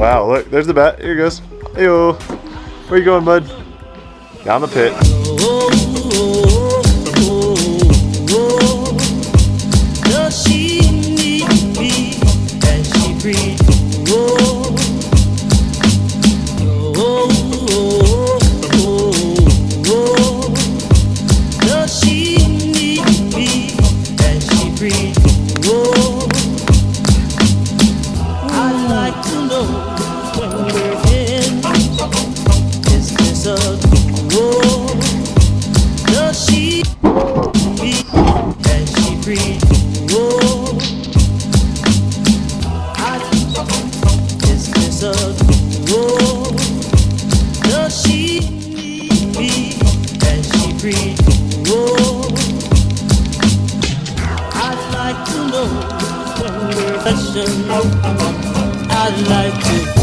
Wow, look, there's the bat. Here he goes. Heyo. Where you going, bud? Down the pit. Oh, oh, oh, oh, oh. I'd like to know when we're passion. Like to